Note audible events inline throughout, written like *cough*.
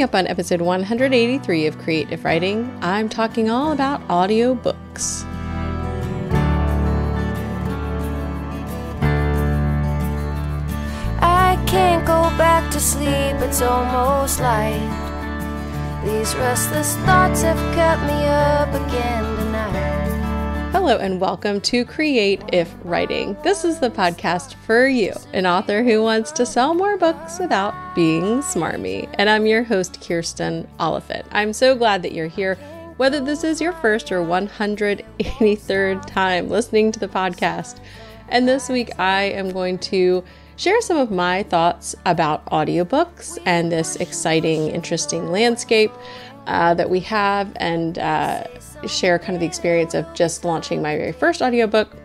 Coming up on episode 183 of Create If Writing, I'm talking all about audiobooks. I can't go back to sleep, it's almost light. These restless thoughts have kept me up again tonight. Hello, and welcome to Create If Writing. This is the podcast for you, an author who wants to sell more books without being smarmy. And I'm your host, Kirsten Oliphant. I'm so glad that you're here, whether this is your first or 183rd time listening to the podcast. And this week, I am going to share some of my thoughts about audiobooks and this exciting, interesting landscape uh, that we have, and uh, share kind of the experience of just launching my very first audiobook.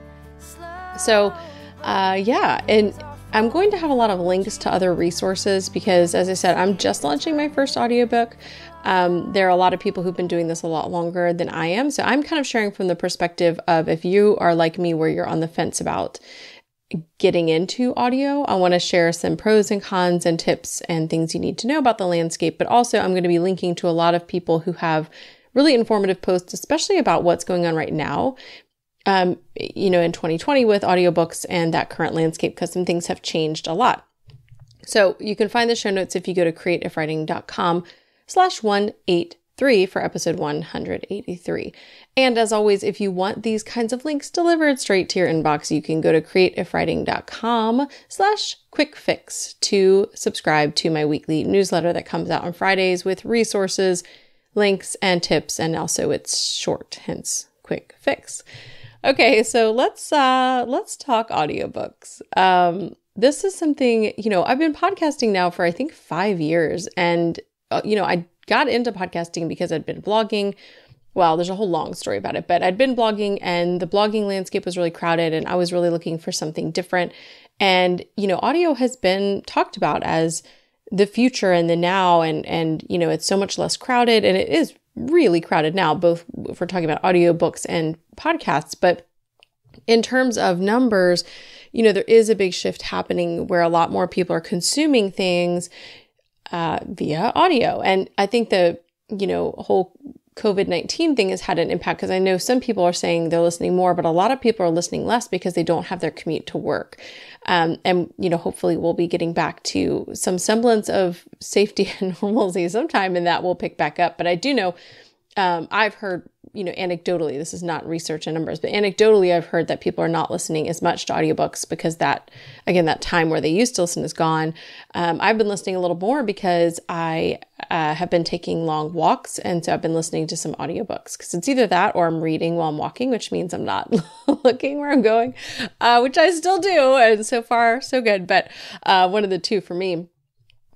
So, uh, yeah, and I'm going to have a lot of links to other resources because, as I said, I'm just launching my first audiobook. Um, there are a lot of people who've been doing this a lot longer than I am. So I'm kind of sharing from the perspective of if you are like me, where you're on the fence about getting into audio, I want to share some pros and cons and tips and things you need to know about the landscape. But also, I'm going to be linking to a lot of people who have really informative posts, especially about what's going on right now. Um, you know, in 2020 with audiobooks and that current landscape, because some things have changed a lot. So you can find the show notes if you go to createifwriting.com slash 182. 3 for episode 183. And as always, if you want these kinds of links delivered straight to your inbox, you can go to createifwriting.com slash quickfix to subscribe to my weekly newsletter that comes out on Fridays with resources, links, and tips. And also it's short, hence quick fix. Okay, so let's uh let's talk audiobooks. Um this is something, you know, I've been podcasting now for I think 5 years and uh, you know, I got into podcasting because I'd been blogging. Well, there's a whole long story about it, but I'd been blogging and the blogging landscape was really crowded and I was really looking for something different. And, you know, audio has been talked about as the future and the now and and you know, it's so much less crowded and it is really crowded now both if we're talking about audiobooks and podcasts, but in terms of numbers, you know, there is a big shift happening where a lot more people are consuming things uh, via audio. And I think the, you know, whole COVID 19 thing has had an impact because I know some people are saying they're listening more, but a lot of people are listening less because they don't have their commute to work. Um, and, you know, hopefully we'll be getting back to some semblance of safety *laughs* and normalcy sometime and that will pick back up. But I do know um, I've heard, you know, anecdotally, this is not research and numbers, but anecdotally, I've heard that people are not listening as much to audiobooks because that, again, that time where they used to listen is gone. Um, I've been listening a little more because I uh, have been taking long walks. And so I've been listening to some audiobooks because it's either that or I'm reading while I'm walking, which means I'm not *laughs* looking where I'm going, uh, which I still do. And so far, so good. But uh, one of the two for me.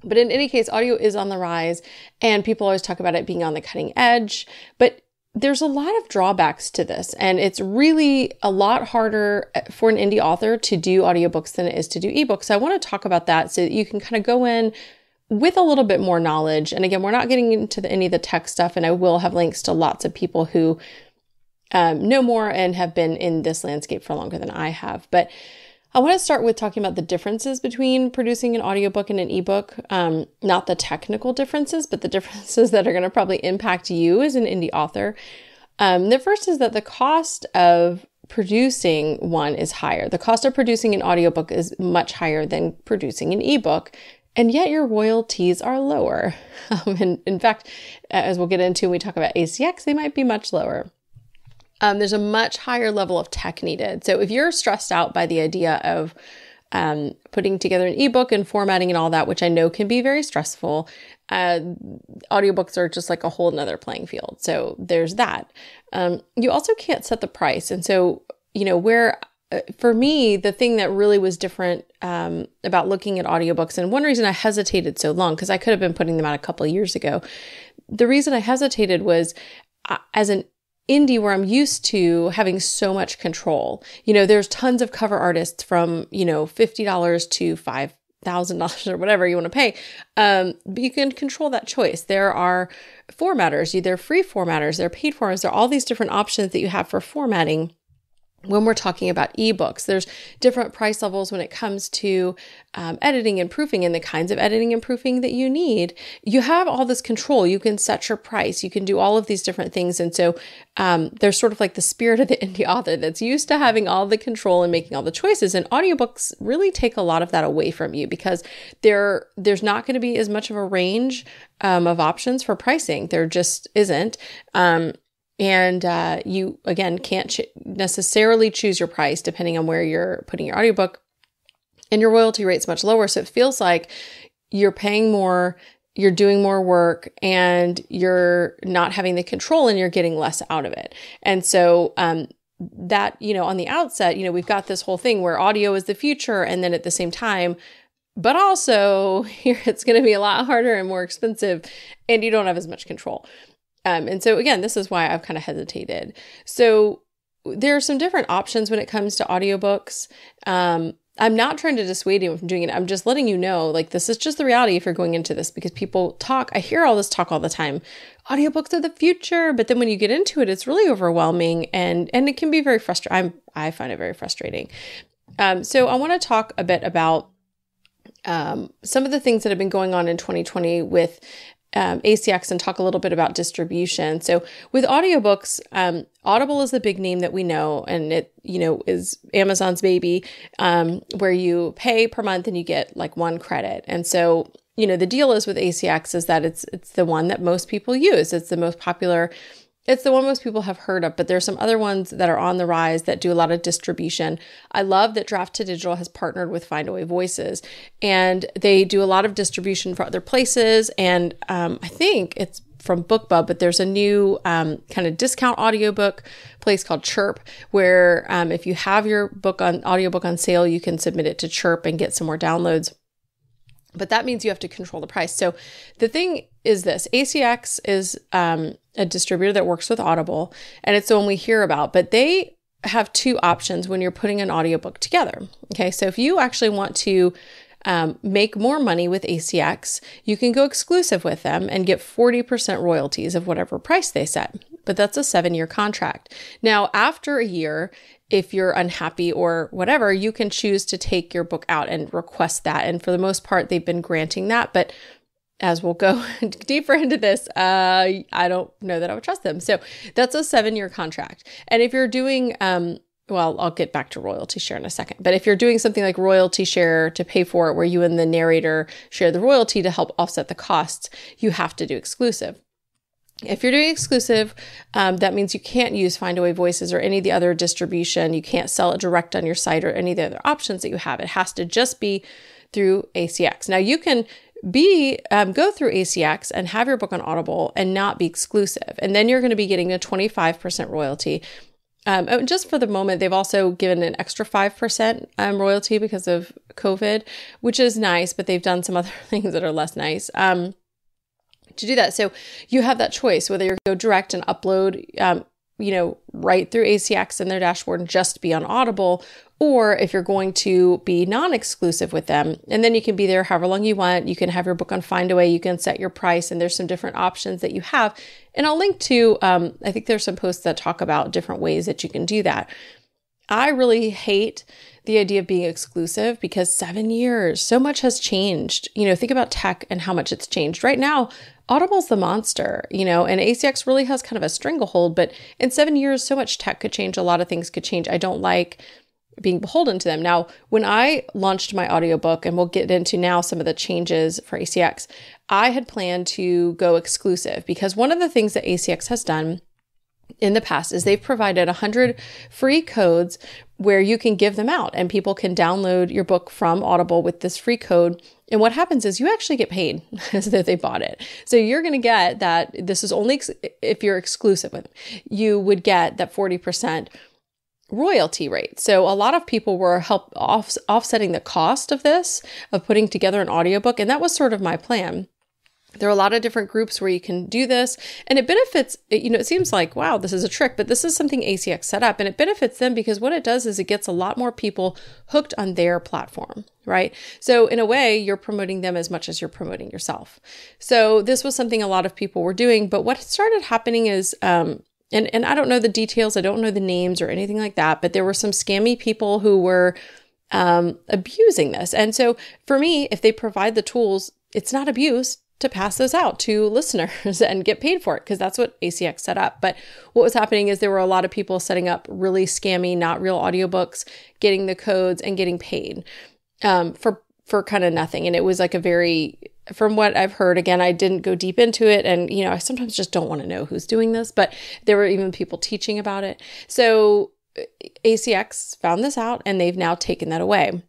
But in any case, audio is on the rise and people always talk about it being on the cutting edge, but there's a lot of drawbacks to this and it's really a lot harder for an indie author to do audiobooks than it is to do ebooks. So I want to talk about that so that you can kind of go in with a little bit more knowledge. And again, we're not getting into the, any of the tech stuff and I will have links to lots of people who um, know more and have been in this landscape for longer than I have. But I want to start with talking about the differences between producing an audiobook and an ebook. Um, not the technical differences, but the differences *laughs* that are going to probably impact you as an indie author. Um, the first is that the cost of producing one is higher. The cost of producing an audiobook is much higher than producing an ebook, and yet your royalties are lower. *laughs* Um, and in fact, as we'll get into when we talk about ACX, they might be much lower um, there's a much higher level of tech needed. So if you're stressed out by the idea of um, putting together an ebook and formatting and all that, which I know can be very stressful, uh, audiobooks are just like a whole nother playing field. So there's that. Um, you also can't set the price. And so, you know, where uh, for me, the thing that really was different um, about looking at audiobooks, and one reason I hesitated so long, because I could have been putting them out a couple years ago, the reason I hesitated was uh, as an indie where I'm used to having so much control. You know, there's tons of cover artists from, you know, $50 to five thousand dollars or whatever you want to pay. Um, but you can control that choice. There are formatters, there are free formatters, there are paid formatters, there are all these different options that you have for formatting. When we're talking about ebooks. There's different price levels when it comes to um, editing and proofing and the kinds of editing and proofing that you need. You have all this control. You can set your price. You can do all of these different things. And so um, there's sort of like the spirit of the *laughs* indie author that's used to having all the control and making all the choices. And audiobooks really take a lot of that away from you because there there's not going to be as much of a range um, of options for pricing. There just isn't. And uh, you again can't ch- necessarily choose your price depending on where you're putting your audiobook. And your royalty rate's much lower so it feels like you're paying more you're doing more work and you're not having the control and you're getting less out of it. And so um, that you know on the outset you know we've got this whole thing where audio is the future and then at the same time but also *laughs* it's going to be a lot harder and more expensive and you don't have as much control um, and so again, this is why I've kind of hesitated. So there are some different options when it comes to audiobooks. Um, I'm not trying to dissuade you from doing it. I'm just letting you know, like, this is just the reality if you're going into this because people talk. I hear all this talk all the time. Audiobooks are the future, but then when you get into it, it's really overwhelming and and it can be very frustrating. I find it very frustrating. Um, so I want to talk a bit about um, some of the things that have been going on in 2020 with um, ACX and talk a little bit about distribution. So with audiobooks, um, Audible is the big name that we know, and it you know is Amazon's baby, um, where you pay per month and you get like one credit. And so you know the deal is with ACX is that it's it's the one that most people use. It's the most popular it's the one most people have heard of, but there's some other ones that are on the rise that do a lot of distribution. I love that Draft2Digital has partnered with Findaway Voices, and they do a lot of distribution for other places. And um, I think it's from BookBub, but there's a new um, kind of discount audiobook place called Chirp, where um, if you have your book on audiobook on sale, you can submit it to Chirp and get some more downloads. But that means you have to control the price. So the thing is this ACX is um, a distributor that works with Audible, and it's the one we hear about, but they have two options when you're putting an audiobook together. Okay, so if you actually want to um, make more money with ACX, you can go exclusive with them and get 40% royalties of whatever price they set. But that's a seven year contract. Now, after a year, if you're unhappy or whatever, you can choose to take your book out and request that. And for the most part, they've been granting that. But as we'll go *laughs* deeper into this, uh, I don't know that I would trust them. So that's a seven year contract. And if you're doing, um, well, I'll get back to royalty share in a second. But if you're doing something like royalty share to pay for it, where you and the narrator share the royalty to help offset the costs, you have to do exclusive. If you're doing exclusive, um, that means you can't use Findaway Voices or any of the other distribution. You can't sell it direct on your site or any of the other options that you have. It has to just be through ACX. Now you can be um, go through ACX and have your book on Audible and not be exclusive, and then you're going to be getting a 25% royalty. Um, just for the moment, they've also given an extra 5% um, royalty because of COVID, which is nice, but they've done some *laughs* other things that are less nice. Um, to do that. So you have that choice whether you go direct and upload, um, you know, right through ACX in their dashboard and just be on Audible, or if you're going to be non exclusive with them. And then you can be there however long you want. You can have your book on Findaway, you can set your price, and there's some different options that you have. And I'll link to, um, I think there's some posts that talk about different ways that you can do that. I really hate the idea of being exclusive because seven years, so much has changed. You know, think about tech and how much it's changed. Right now, Audible's the monster, you know, and ACX really has kind of a stranglehold, but in seven years, so much tech could change. A lot of things could change. I don't like being beholden to them. Now, when I launched my audiobook, and we'll get into now some of the changes for ACX, I had planned to go exclusive because one of the things that ACX has done in the past is they've provided 100 free codes where you can give them out and people can download your book from Audible with this free code. And what happens is you actually get paid *laughs* as though they bought it. So you're going to get that this is only ex- if you're exclusive with you would get that 40% royalty rate. So a lot of people were help off- offsetting the cost of this of putting together an audiobook and that was sort of my plan. There are a lot of different groups where you can do this, and it benefits, you know, it seems like, wow, this is a trick, but this is something ACX set up, and it benefits them because what it does is it gets a lot more people hooked on their platform, right? So, in a way, you're promoting them as much as you're promoting yourself. So, this was something a lot of people were doing, but what started happening is, um, and, and I don't know the details, I don't know the names or anything like that, but there were some scammy people who were um, abusing this. And so for me, if they provide the tools, it's not abuse to pass those out to listeners *laughs* and get paid for it because that's what ACX set up. But what was happening is there were a lot of people setting up really scammy, not real audiobooks, getting the codes and getting paid um, for for kind of nothing. And it was like a very from what I've heard, again, I didn't go deep into it. And, you know, I sometimes just don't want to know who's doing this, but there were even people teaching about it. So ACX found this out and they've now taken that away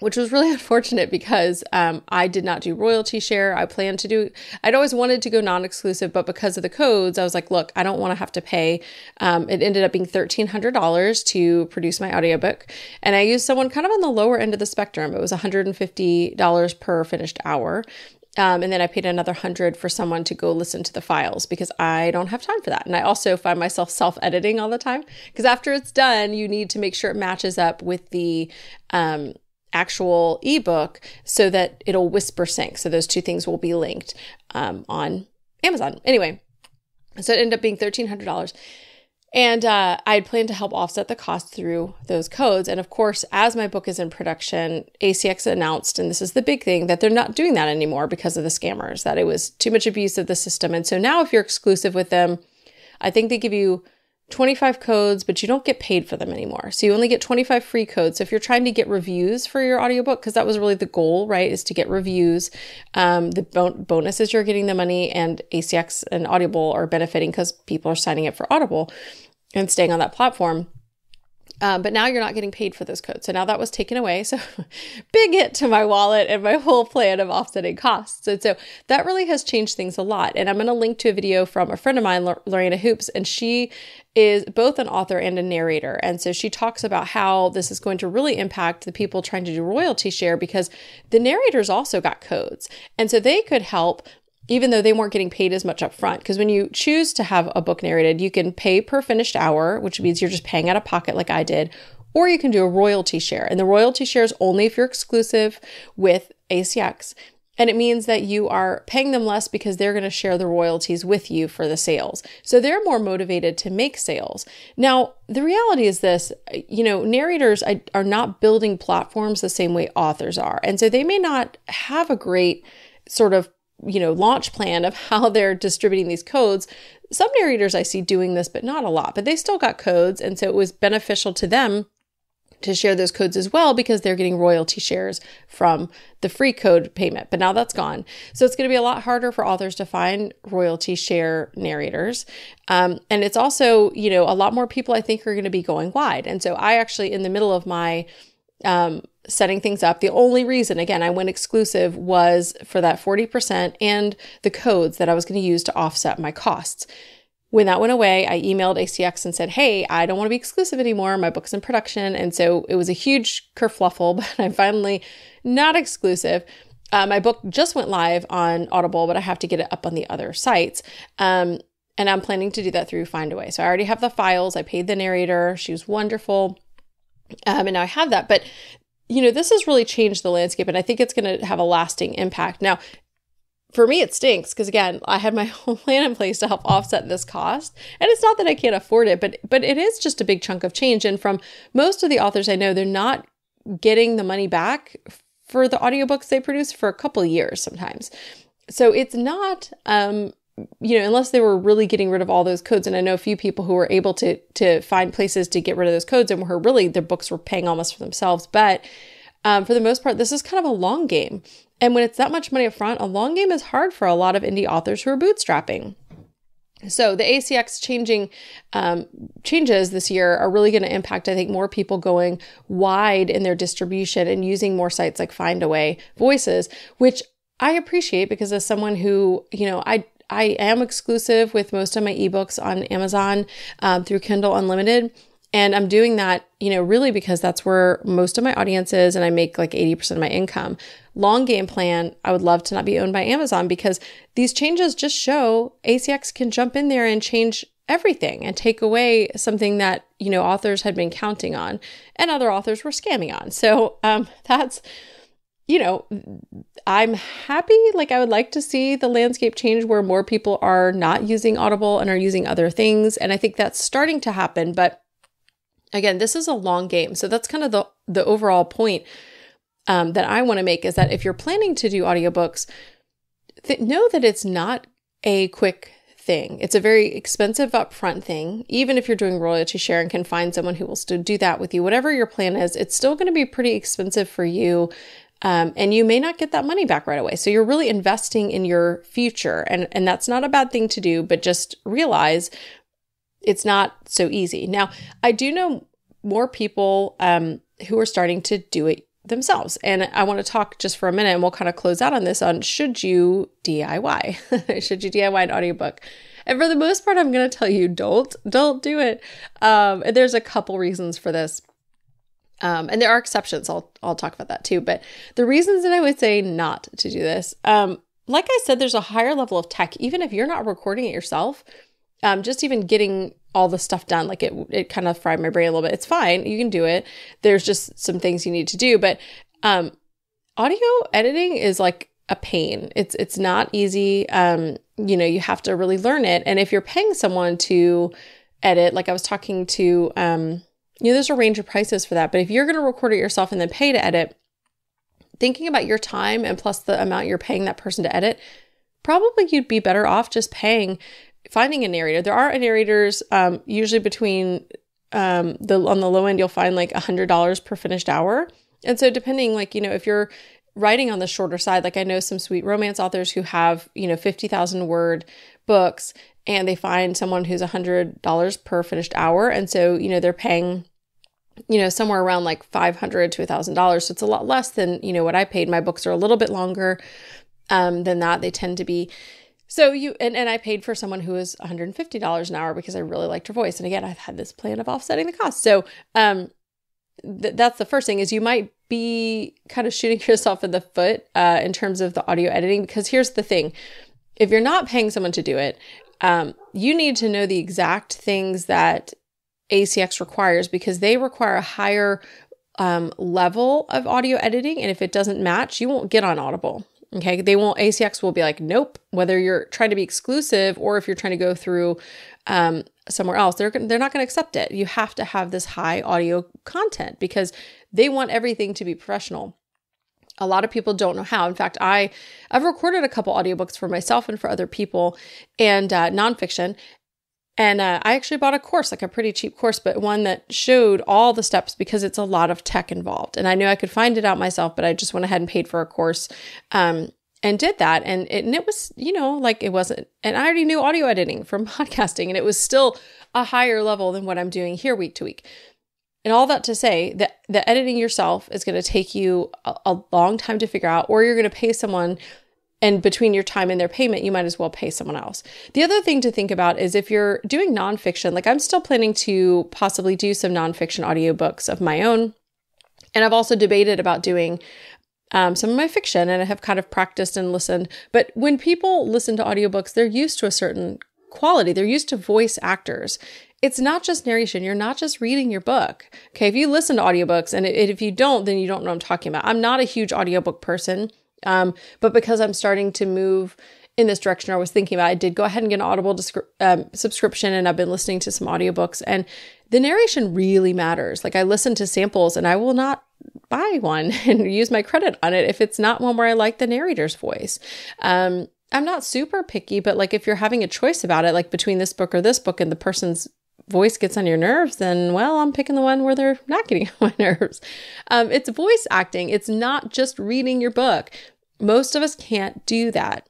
which was really *laughs* unfortunate because um, I did not do royalty share. I planned to do, I'd always wanted to go non exclusive, but because of the codes, I was like, look, I don't want to have to pay. Um, it ended up being $1,300 to produce my audiobook. And I used someone kind of on the lower end of the spectrum. It was $150 per finished hour. Um, and then I paid another hundred for someone to go listen to the files because I don't have time for that. And I also find myself self editing all the time because after it's done, you need to make sure it matches up with the um, actual ebook so that it'll Whispersync. So those two things will be linked um, on Amazon. Anyway, so it ended up being $1,300. And uh, I had planned to help offset the cost through those codes. And of course, as my book is in production, ACX announced, and this is the big thing, that they're not doing that anymore because of the scammers, that it was too much abuse of the system. And so now, if you're exclusive with them, I think they give you 25 codes, but you don't get paid for them anymore. So you only get 25 free codes. So if you're trying to get reviews for your audiobook, because that was really the goal, right, is to get reviews, um, the bon- bonuses you're getting the money, and ACX and Audible are benefiting because people are signing up for Audible and staying on that platform. Um, but now you're not getting paid for those codes. So now that was taken away. So *laughs* big hit to my wallet and my *laughs* whole plan of offsetting costs. And so that really has changed things a lot. And I'm going to link to a video from a friend of mine, Lorana Hoopes, and she is both an author and a narrator. And so she talks about how this is going to really impact the people trying to do royalty share because the narrators also got codes. And so they could help even though they weren't getting paid as much up front. Because when you choose to have a book narrated, you can pay per finished hour, which means you're just paying out of pocket like I did, or you can do a royalty share. And the royalty share is only if you're exclusive with ACX. And it means that you are paying them less because they're going to share the royalties with you for the sales. So they're more motivated to make sales. Now, the reality is this you know, narrators are not building platforms the same way authors are. And so they may not have a great sort of you know, launch plan of *laughs* how they're distributing these codes. Some narrators I see doing this, but not a lot, but they still got codes. And so it was beneficial to them to share those codes as well because they're getting royalty shares from the free code payment. But now that's gone. So it's going to be a lot harder for authors to find royalty share narrators. Um, and it's also, you know, a lot more people I think are going to be going wide. And so I actually, in the middle of my um, setting things up. The only reason, again, I went exclusive was for that 40% and the codes that I was going to use to offset my costs. When that went away, I emailed ACX and said, Hey, I don't want to be exclusive anymore. My book's in production. And so it was a huge kerfluffle, *laughs* but I'm finally not exclusive. Uh, my book just went live on Audible, but I have to get it up on the other sites. Um, and I'm planning to do that through Findaway. So I already have the files. I paid the narrator. She was wonderful. Um, and now I have that. But you know, this has really changed the landscape, and I think it's going to have a lasting impact. Now, for me, it stinks because again, I had my *laughs* whole plan in place to help offset this cost, and it's not that I can't afford it, but but it is just a big chunk of change. And from most of the authors I know, they're not getting the money back for the audiobooks they produce for a couple years sometimes. So it's not um, you know, unless they were really getting rid of all those codes, and I know a few people who were able to to find places to get rid of those codes, and were really their books were paying almost for themselves. But um, for the most part, this is kind of a long game, and when it's that much money up front, a long game is hard for a lot of indie authors who are bootstrapping. So the ACX changing um, changes this year are really going to impact, I think, more people going wide in their distribution and using more sites like Findaway Voices, which I appreciate because as someone who, you know, I I am exclusive with most of my ebooks on Amazon um, through Kindle Unlimited. And I'm doing that, you know, really because that's where most of my audience is and I make like 80% of my income. Long game plan, I would love to not be owned by Amazon because these changes just show ACX can jump in there and change everything and take away something that, you know, authors had been counting on and other authors were scamming on. So um, *laughs* that's you know, I'm happy. Like, I would like to see the landscape change where more people are not using Audible and are using other things. And I think that's starting to happen. But again, this is a long game. So that's kind of the, the overall point um, that I want to make is that if you're planning to do audiobooks, th- know that it's not a quick thing. It's a very expensive upfront thing. Even if you're doing royalty share and can find someone who will still do that with you, whatever your plan is, it's still going to be pretty expensive for you um, and you may not get that money back right away. So you're really investing in your future. And, and that's not a bad thing to do, but just realize it's not so easy. Now, I do know more people um, who are starting to do it themselves. And I want to talk just for a minute and we'll kind of close out on this on should you DIY? *laughs* should you DIY an audiobook? And for the most part, I'm going to tell you don't, don't do it. Um, and there's a couple reasons for this. Um, and there are exceptions. I'll I'll talk about that too. But the reasons that I would say not to do this, um, like I said, there's a higher level of tech. Even if you're not recording it yourself, um, just even getting all the stuff done, like it it kind of fried my brain a little bit. It's fine. You can do it. There's just some things you need to do, but um, audio editing is like a pain. It's it's not easy. Um, you know, you have to really learn it. And if you're paying someone to edit, like I was talking to um you know, there's a range of prices for that. But if you're going to record it yourself and then pay to edit, thinking about your time and plus the amount you're paying that person to edit, probably you'd be better off just paying, finding a narrator. There are narrators, um, usually between um, the on the low end, you'll find like a hundred dollars per finished hour. And so depending, like you know, if you're writing on the shorter side, like I know some sweet romance authors who have you know fifty thousand word books and they find someone who's a $100 per finished hour. And so, you know, they're paying, you know, somewhere around like 500 to a $1,000. So it's a lot less than, you know, what I paid. My books are a little bit longer um, than that. They tend to be. So you, and, and I paid for someone who was $150 an hour because I really liked her voice. And again, I've had this plan of offsetting the cost. So, um, th- that's the first thing is you might be kind of shooting *laughs* yourself in the foot uh, in terms of the audio editing because here's the thing if you're not paying someone to do it um, you need to know the exact things that ACX requires because they require a higher um, level of audio editing. And if it doesn't match, you won't get on Audible. Okay. They won't, ACX will be like, nope, whether you're trying to be exclusive or if you're trying to go through um, somewhere else, they're, they're not going to accept it. You have to have this high audio content because they want everything to be professional a lot of people don't know how. In fact, I I've recorded a couple audiobooks for myself and for other people, and uh, nonfiction. And uh, I actually bought a course, like a pretty cheap course, but one that showed all the steps because it's a lot of tech involved. And I knew I could find it out myself, but I just went ahead and paid for a course um, and did that. And it, and it was, you know, like it wasn't, and I already knew audio editing from *laughs* podcasting, and it was still a higher level than what I'm doing here week to week. And all that to say that the editing yourself is going to take you a, a long time to figure out, or you're going to pay someone and between your time and their payment, you might as well pay someone else. The other thing to think about is if you're doing nonfiction, like I'm still planning to possibly do some nonfiction audiobooks of my own. And I've also debated about doing um, some of my fiction and I have kind of practiced and listened. But when people listen to audiobooks, they're used to a certain quality, they're used to voice actors it's not just narration. You're not just reading your book. Okay. If you listen to audiobooks and if you don't, then you don't know what I'm talking about. I'm not a huge audiobook person. Um, but because I'm starting to move in this direction I was thinking about, I did go ahead and get an Audible descri- um, subscription and I've been listening to some audiobooks and the narration really matters. Like I listen to samples and I will not buy one *laughs* and use my credit on it if it's not one where I like the narrator's voice. Um, I'm not super picky, but like if you're having a choice about it, like between this book or this book and the person's voice gets on your nerves, then well, I'm picking the one where they're *laughs* not getting *laughs* on my nerves. Um, it's voice acting. It's not just reading your book. Most of us can't do that.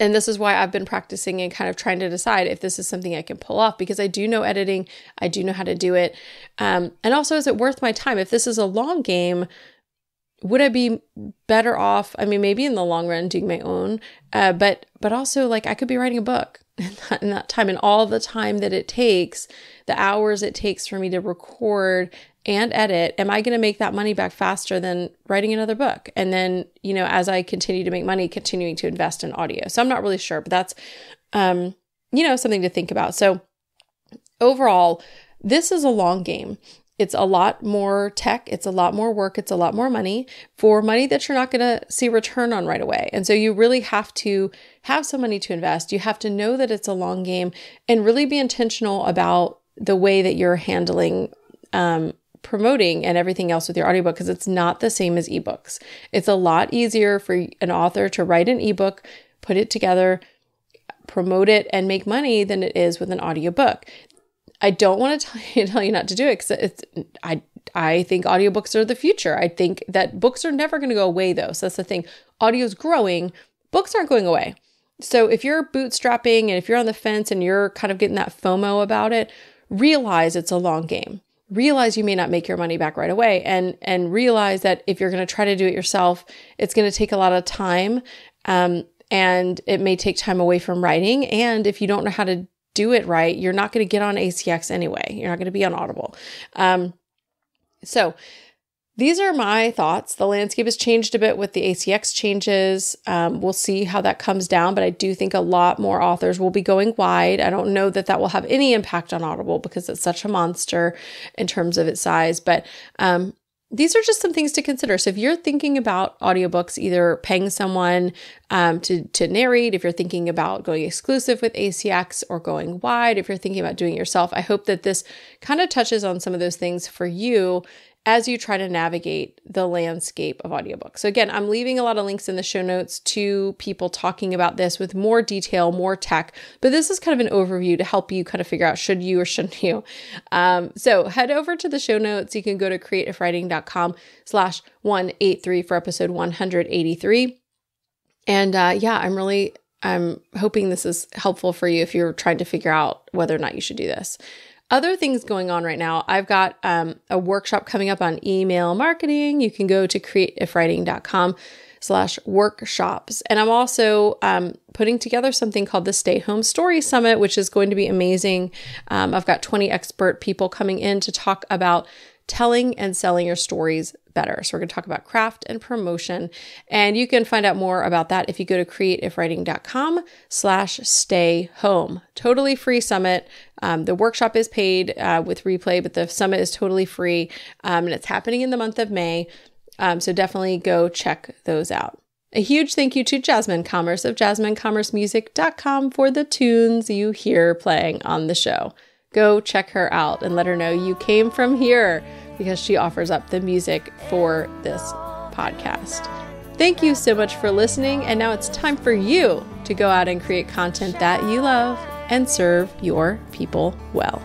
And this is why I've been practicing and kind of trying to decide if this is something I can pull off because I do know editing, I do know how to do it. Um, and also, is it worth my time? If this is a long game, would I be better off? I mean, maybe in the long run doing my own, uh, but but also like I could be writing a book *laughs* in that, in that time and all the time that it takes, the hours it takes for me to record and edit, am I going to make that money back faster than writing another book? And then, you know, as I continue to make money, continuing to invest in audio. So I'm not really sure, but that's, um, you know, something to think about. So overall, this is a long game. It's a lot more tech, it's a lot more work, it's a lot more money for money that you're not going to see return on right away. And so you really have to have some money to invest. You have to know that it's a long game and really be intentional about the way that you're handling um, promoting and everything else with your audiobook because it's not the same as ebooks. It's a lot easier for an author to write an ebook, put it together, promote it, and make money than it is with an audiobook. I don't want *laughs* to tell you, not to do it because it's I I think audiobooks are the future. I think that books are never going to go away though. So that's the thing. Audio's growing, books aren't going away. So if you're bootstrapping and if you're on the fence and you're kind of getting that FOMO about it, realize it's a long game. Realize you may not make your money back right away and and realize that if you're going to try to do it yourself, it's going to take a lot of time. Um, and it may take time away from writing. And if you don't know how to do it right, you're not going to get on ACX anyway. You're not going to be on Audible. Um, so, these are my thoughts. The landscape has changed a bit with the ACX changes. Um, we'll see how that comes down, but I do think a lot more authors will be going wide. I don't know that that will have any impact on Audible because it's such a monster in terms of its size, but um, these are just some things to consider. So if you're thinking about audiobooks, either paying someone um, to, to narrate, if you're thinking about going exclusive with ACX or going wide, if you're thinking about doing it yourself, I hope that this kind of touches on some of those things for you as you try to navigate the landscape of audiobooks. So again, I'm leaving a lot of links in the show notes to people talking about this with more detail, more tech, but this is kind of an overview to help you kind of figure out should you or shouldn't you. Um, so head over to the show notes. You can go to createifwriting.com slash 183 for episode 183. And uh, yeah, I'm really, I'm hoping this is helpful for you if you're trying to figure out whether or not you should do this. Other things going on right now, I've got um, a workshop coming up on email marketing. You can go to createifwriting.com slash workshops. And I'm also um, putting together something called the Stay Home Story Summit, which is going to be amazing. Um, I've got 20 expert people coming in to talk about telling and selling your stories better. So we're going to talk about craft and promotion. And you can find out more about that if you go to createifwriting.com slash stay home. Totally free summit. Um, the workshop is paid uh, with replay, but the summit is totally free. Um, and it's happening in the month of May. Um, so definitely go check those out. A huge thank you to Jasmine Commerce of jasminecommercemusic.com for the tunes you hear playing on the show go check her out and let her know you came from here because she offers up the music for this podcast. Thank you so much for listening. And now it's time for you to go out and create content that you love and serve your people well.